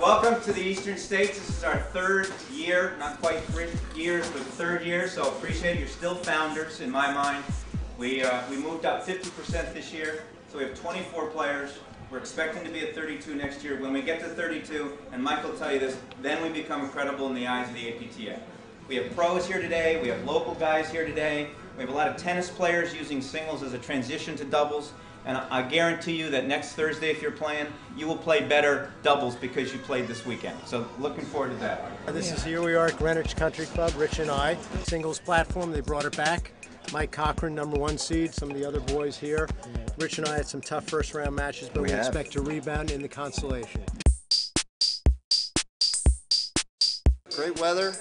Welcome to the Eastern States. This is our third year, not quite three years, but third year, so appreciate. You're still founders in my mind. We, uh, we moved up 50% this year, so we have 24 players. We're expecting to be at 32 next year. When we get to 32, and Mike will tell you this, then we become credible in the eyes of the APTA. We have pros here today, we have local guys here today, we have a lot of tennis players using singles as a transition to doubles, and I guarantee you that next Thursday, if you're playing, you will play better doubles because you played this weekend. So looking forward to that. This is Here We Are at Greenwich Country Club, Rich and I. Singles platform, they brought it back. Mike Cochran, number one seed, some of the other boys here. Rich and I had some tough first round matches, but we, have. expect to rebound in the consolation. Great weather,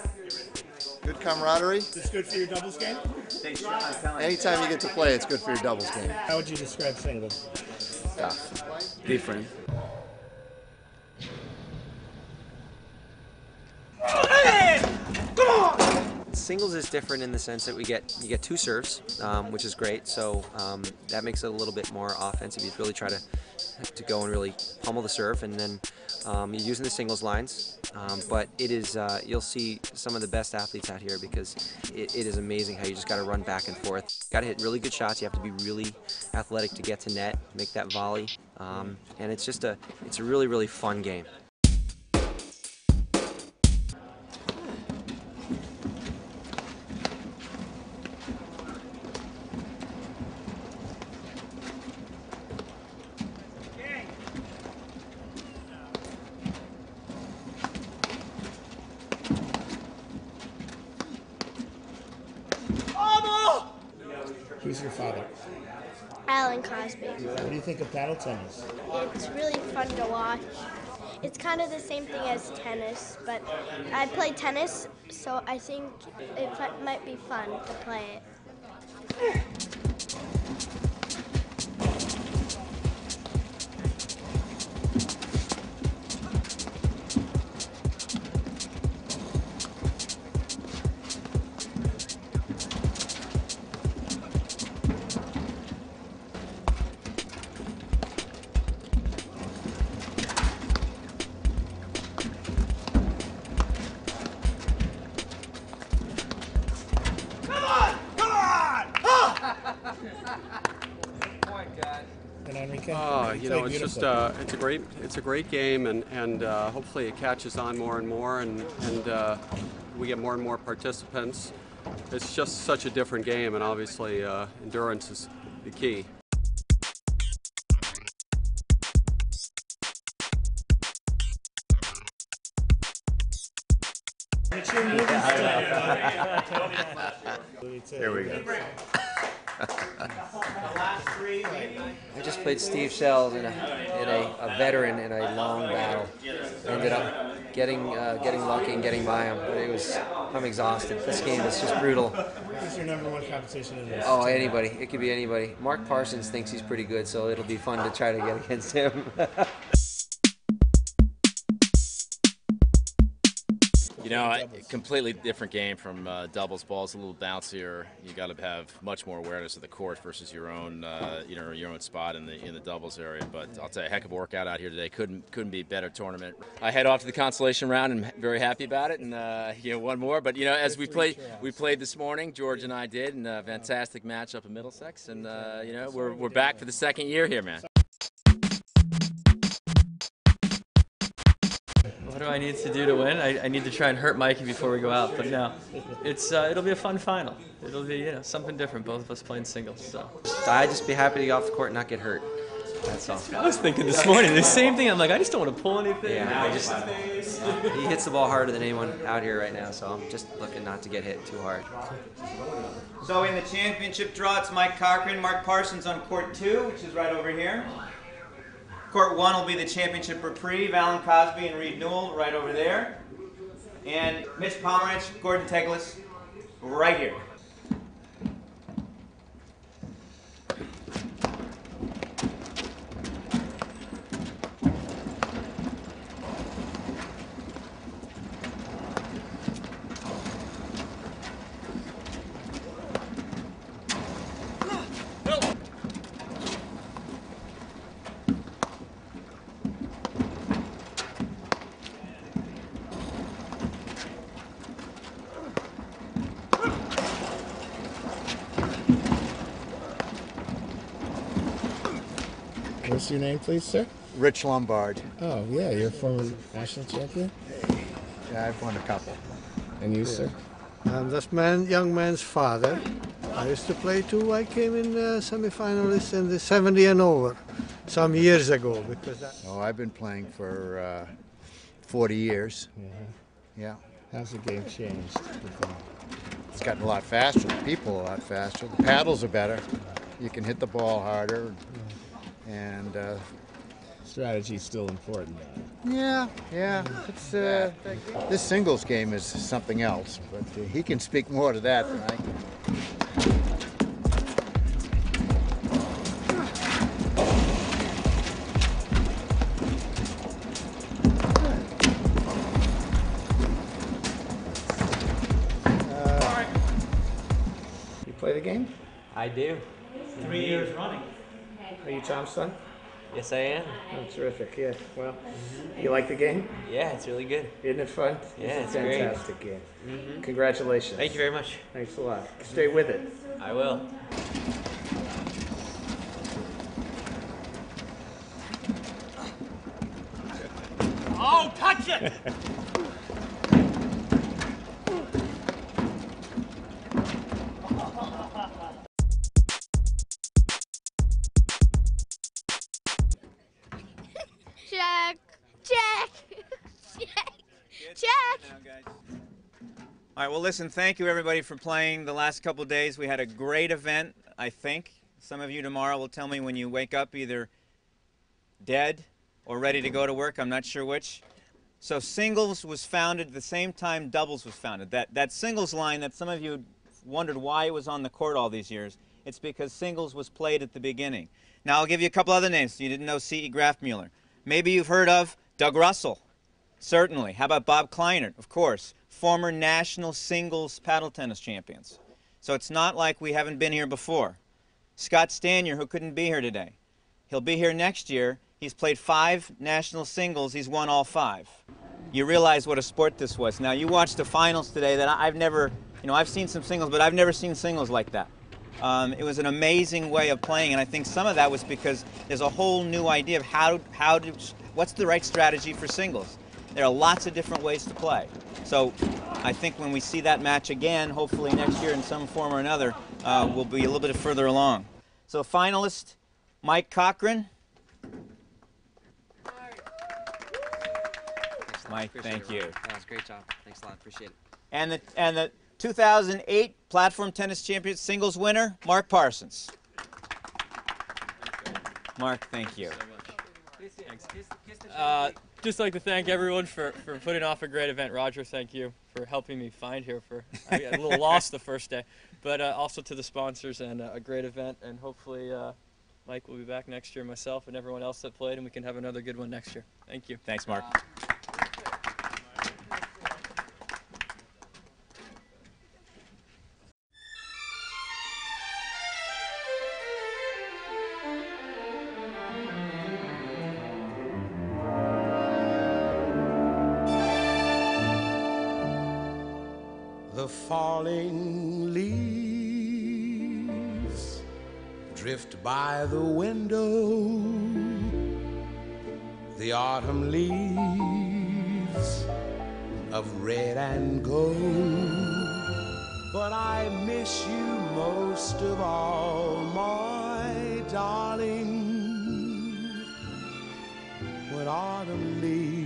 good camaraderie. It's good for your doubles game? Hey, Sean, I'm telling you. Anytime you get to play, it's good for your doubles game. How would you describe singles? different. Singles is different in the sense that we get you get two serves, um, which is great. So um, that makes it a little bit more offensive. You really try to to go and really pummel the serve, and then um, you're using the singles lines. Um, but it is uh, you'll see some of the best athletes out here because it, it is amazing how you just got to run back and forth. Got to hit really good shots. You have to be really athletic to get to net, make that volley, um, and it's just a it's a really really fun game. Who's your father? Alan Cosby. What do you think of paddle tennis? It's really fun to watch. It's kind of the same thing as tennis, but I play tennis, so I think it might be fun to play it. Enrique? You you know, played it's just uh, it's a great it's a great game, and and uh, hopefully it catches on more and more, and and uh, we get more and more participants. It's just such a different game, and obviously uh, endurance is the key. It's your movie star. Here we go. The last three, I just played Steve Shells in a, in a, a veteran in a long battle. Ended up getting uh, getting lucky and getting by him, but it was I'm exhausted. This game is just brutal. Who's your number one competition in this? Oh, anybody. It could be anybody. Mark Parsons thinks he's pretty good, so it'll be fun to try to get against him. You know, a completely different game from uh, doubles. Ball's a little bouncier. You got to have much more awareness of the court versus your own, uh, you know, your own spot in the in the doubles area. But I'll tell you, heck of a workout out here today. Couldn't couldn't be a better tournament. I head off to the consolation round and very happy about it. And uh, you know, one more. But you know, as we played, we played this morning. George and I did, and a fantastic matchup in Middlesex. And uh, you know, we're we're back for the second year here, man. Do I need to do to win? I, I need to try and hurt Mikey before we go out. But no, it's uh, it'll be a fun final. It'll be you know something different. Both of us playing singles. So I'd just be happy to get off the court and not get hurt. That's all. I was thinking this morning the same thing. I'm like I just don't want to pull anything. Yeah, I just he hits the ball harder than anyone out here right now, so I'm just looking not to get hit too hard. So in the championship draw, it's Mike Cochran, Mark Parsons on court two, which is right over here. Court one will be the championship reprieve, Alan Cosby and Reed Newell, right over there. And Mitch Pomerantz, Gordon Teglis, right here. What's your name, please, sir? Rich Lombard. Oh, yeah, you're a former national champion. Yeah, I've won a couple. And you, sir? I'm this man, young man's father. I used to play too. I came in uh, semifinalist in the 70 and over some years ago because I, Oh, I've been playing for uh, 40 years. Yeah. How's the game changed? It's gotten a lot faster. The people a lot faster. The paddles are better. You can hit the ball harder. And uh, is still important. yeah, yeah. It's uh, this singles game is something else. But uh, he can speak more to that than I can. You play the game? I do. Three years running. Are you Tom's son? Yes, I am. Oh, terrific. Yeah. Well, you like the game? Yeah, it's really good. Isn't it fun? Yeah, it's it's a great. fantastic game. Mhm. Congratulations. Thank you very much. Thanks a lot. Stay with it. I will. Oh, touch it! All right, well, listen, thank you everybody for playing the last couple days. We had a great event, I think. Some of you tomorrow will tell me when you wake up either dead or ready to go to work. I'm not sure which. So singles was founded the same time doubles was founded. That, that singles line that some of you wondered why it was on the court all these years, it's because singles was played at the beginning. Now I'll give you a couple other names. You didn't know C.E. Grafmuller. Maybe you've heard of Doug Russell. Certainly. How about Bob Kleinert? Of course. Former national singles paddle tennis champions. So it's not like we haven't been here before. Scott Staniar, who couldn't be here today. He'll be here next year. He's played five national singles. He's won all five. You realize what a sport this was. Now, you watched the finals today that I've never, you know, I've seen some singles, but I've never seen singles like that. Um, it was an amazing way of playing, and I think some of that was because there's a whole new idea of how, how to, what's the right strategy for singles. There are lots of different ways to play. So I think when we see that match again, hopefully next year in some form or another, uh, we'll be a little bit further along. So finalist, Mike Cochran. Mike, Appreciate thank it, you. That was a great job. Thanks a lot. Appreciate it. And the, and the 2008 Platform Tennis Champion singles winner, Mark Parsons. Mark, thank you. Uh, just like to thank everyone for, for putting off a great event. Roger, thank you for helping me find here. For I got a little lost the first day, but uh, also to the sponsors and uh, a great event. And hopefully, uh, Mike will be back next year, myself and everyone else that played, and we can have another good one next year. Thank you. Thanks, Mark. Falling leaves drift by the window. The autumn leaves of red and gold. But I miss you most of all, my darling. When autumn leaves